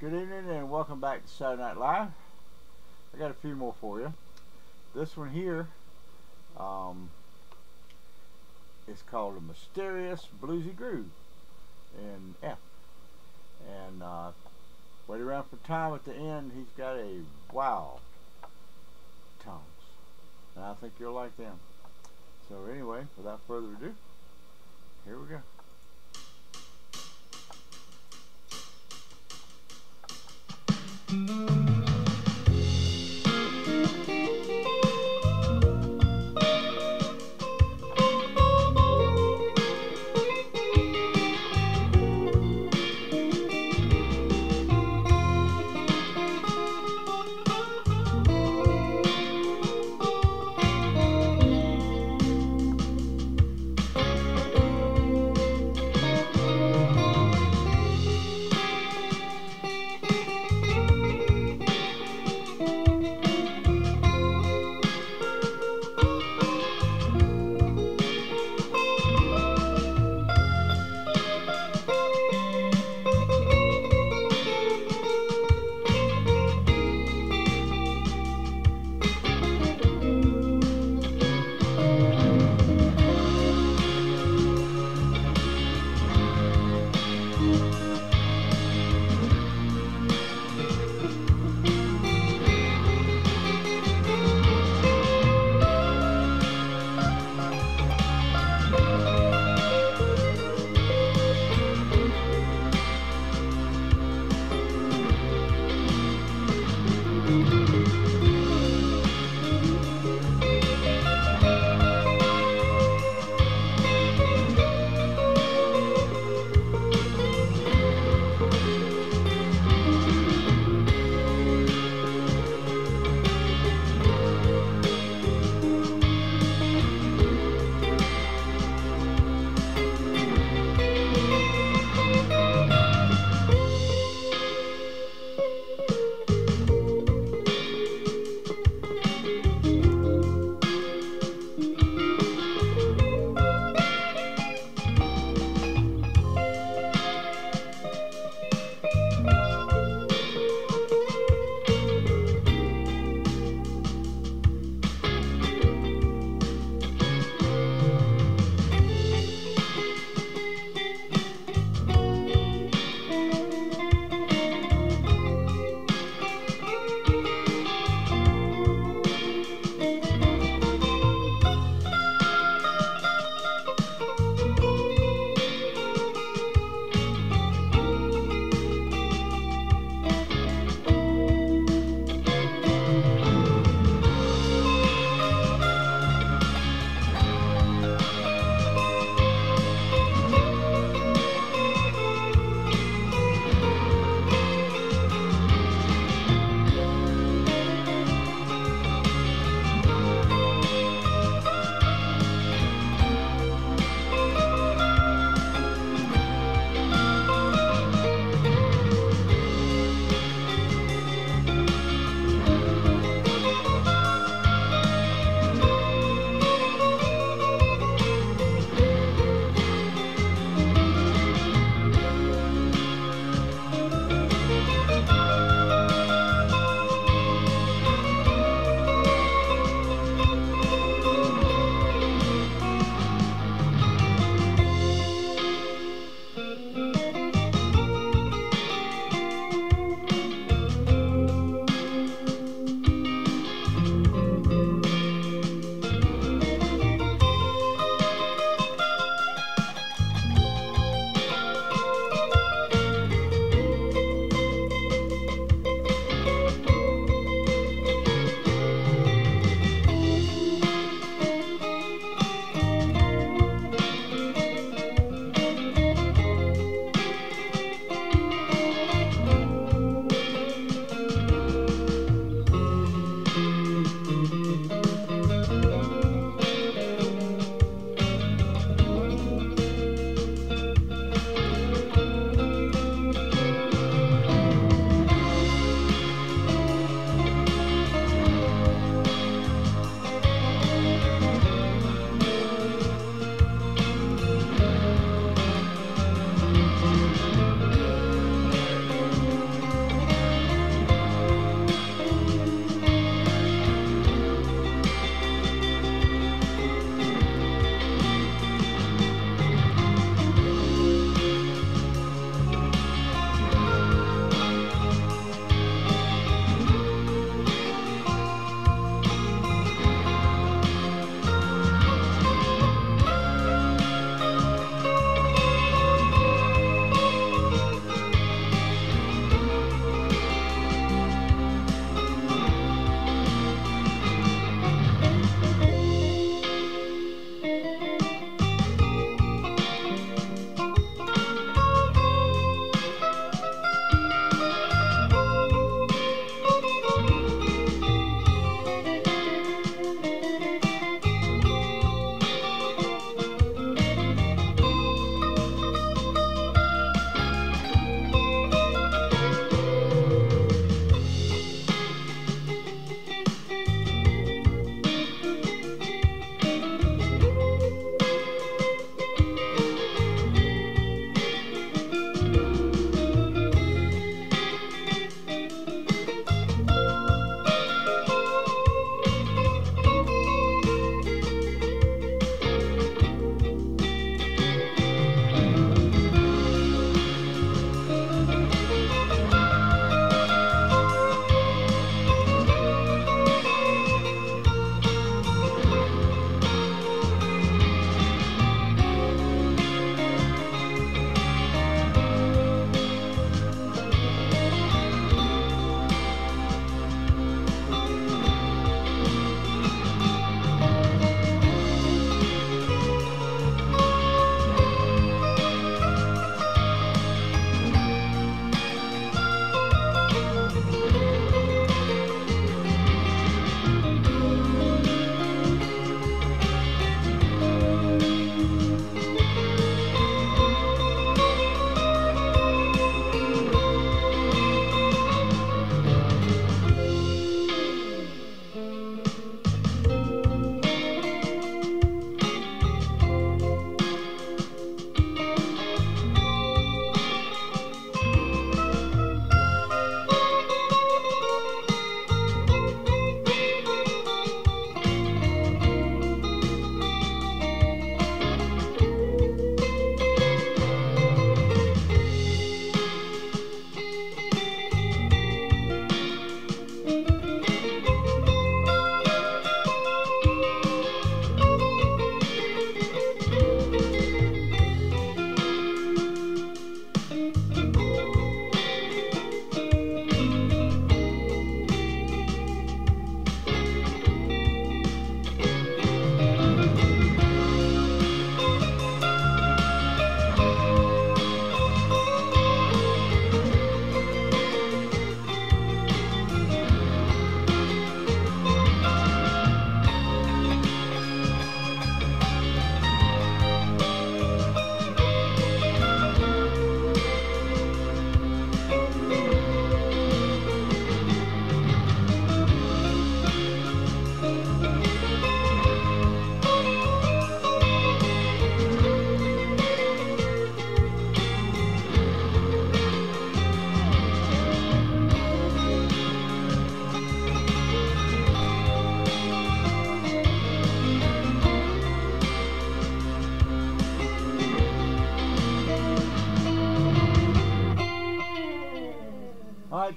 Good evening and welcome back to Saturday Night Live. I got a few more for you. This one here um, is called a Mysterious Bluesy Groove in F. And uh, wait around for time at the end. He's got a wow tones. And I think you'll like them. So anyway, without further ado, here we go.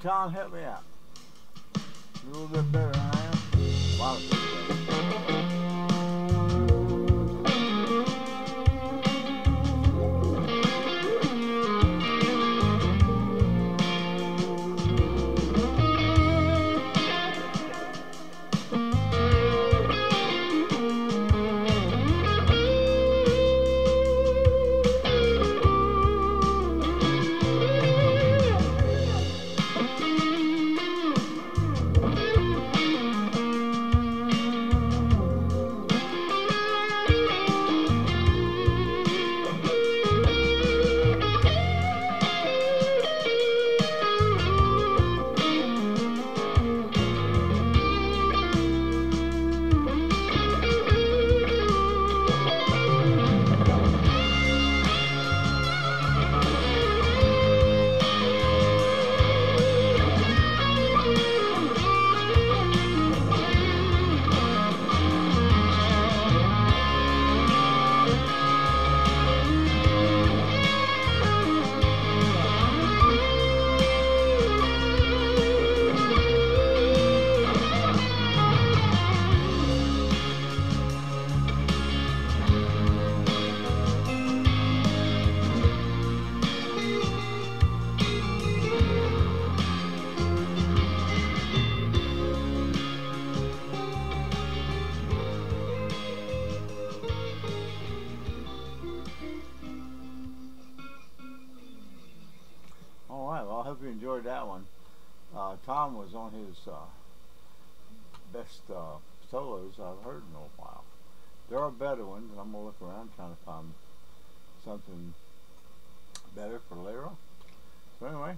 Tom, help me out. A little bit better enjoyed that one. Uh, Tom was on his uh, best uh, solos I've heard in a while. There are better ones, and I'm going to look around trying to find something better for on. So anyway,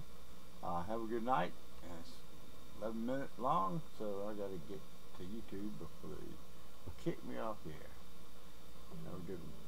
uh, have a good night. And it's 11 minutes long, so I got to get to YouTube before they kick me off here. Have a good one.